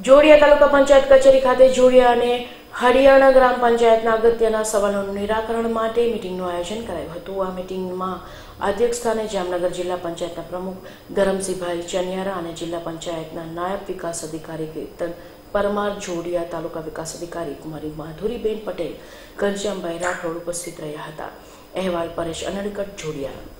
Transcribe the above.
જોડિયા તાલુકા પંચાયત કચેરી ખાતે જોડિયા અને હરિયાણા ગ્રામ પંચાયતના અગત્યના સવાલોનું નિરાકરણ માટે મિટિંગનું આયોજન કરાયું હતું આ મિટિંગમાં અધ્યક્ષ સ્થાને જામનગર જિલ્લા પંચાયતના પ્રમુખ ધરમસિંહભાઈ ચનિયારા અને જિલ્લા પંચાયતના નાયબ વિકાસ અધિકારી કીર્તન પરમાર જોડિયા તાલુકા વિકાસ અધિકારી કુમારી માધુરીબેન પટેલ ઘનશ્યામભાઈ રાઠોડ ઉપસ્થિત રહ્યા હતા અહેવાલ પરેશ અનડકટ જોડિયા